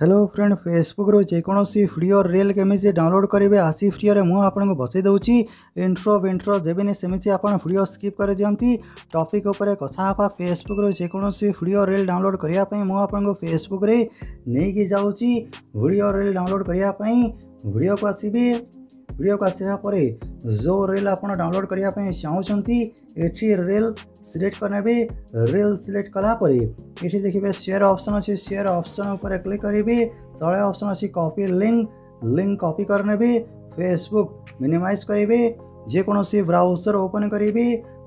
hello friend Facebook ଯେକୌଣସି free or reel କେମିତି download କରିବେ ଆସି ଫ୍ରିଓରେ ମୁଁ ଆପଣଙ୍କୁ ବସାଇ ଦେଉଛି ଇଣ୍ଟ୍ରୋ ବିଣ୍ଟ୍ରୋ ଦେବିନି ସେମିତି ଆପଣ ଫ୍ରି ଅର୍ ସ୍କିପ୍ କରିଦିଅନ୍ତି ଟପିକ୍ ଉପରେ କଥା ହେବା ଫେସବୁକ୍ର ଯେକୌଣସି ଫ୍ରି ଅର୍ ରିଲ୍ ଡାଉନଲୋଡ଼୍ କରିବା ପାଇଁ ମୁଁ ଆପଣଙ୍କୁ ଫେସବୁକ୍ରେ ନେଇକି ଯାଉଛି ଭିଡ଼ିଓ ରିଲ୍ ଡାଉନଲୋଡ଼୍ କରିବା ପାଇଁ ଭିଡ଼ିଓକୁ ଆସିବି ଭିଡ଼ିଓକୁ ଆସିବା ପରେ जो रेल आप डाउनलोड करने चाहते ये रेल सिलेक्ट करेंगे रेल सिलेक्ट कलापर ये देखिए सेयर अप्सन अच्छे सेयर अप्सन क्लिक करी तले अप्सन अच्छी कपी लिंक लिंक कपि करने फेसबुक मिनिमाइज करी जेकोसी ब्राउजर ओपन करी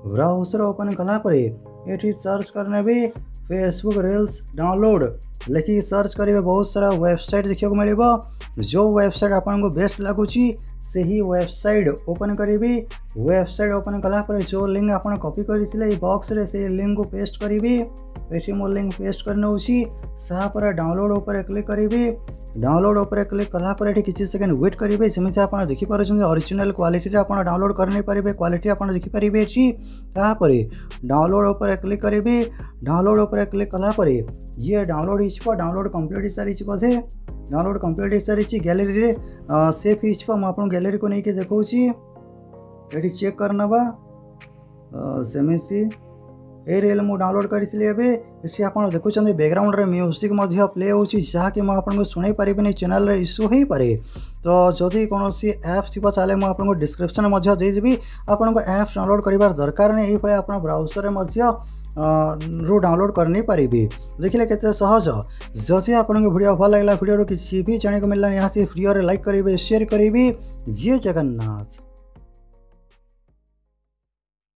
ब्राउजर ओपन कलापर ये सर्च भी फेसबुक रिल्स डाउनलोड लेखिक सर्च करेंगे बहुत सारा वेबसाइट देखा मिल जो वेबसाइट आपन बेस्ट लगुच से ही वेबसाइट ओपन करी वेबसाइट ओपन कलापुर जो लिंक आप कपी करते बक्स में से लिंक को पेस्ट करी ऐसी मो लिंक पेस्ट कर नौपर डाउनलोड उपर क्लिक करी डाउनलोड उपर क्लिक कलापुर किसी सेकेंड व्वेट करेंगे जमी आप देख पार्टी अरिजिनाल क्वाटे आप डाउनलोड करेंगे क्वाट आप देखिपारे तापर डाउनलोड उपर क्लिक करेंगे डाउनलोड उपर क्लिक कलापर ये डाउनलोड हो डाउनलोड कम्प्लीट हो सारी से डाउनलोड कम्प्लीट हो सारी ग्यालेरी में सेफ हो आपको ग्यालेरी को लेकिन देखा ये चेक कर नवा सेमें ए रेल मुझे डाउनलोड करी एट आप देखुं बैकग्राउंड में म्यूजिक प्ले होने चेल इश्यू हो पारे तो जदि कौन एप थी तेल मुझे डिस्क्रिपन देदेवी आपको एप्स डाउनलोड कर दरकार नहीं आप ब्राउजर में रु डाउनलोड करनी देखिले देखे सहज जदि आपको भिडियो भल लगे भिडियो किसी भी जानको मिलला निहाँ फ्रीय लाइक करेंगे सेयर करेंगे जी जगन्नाथ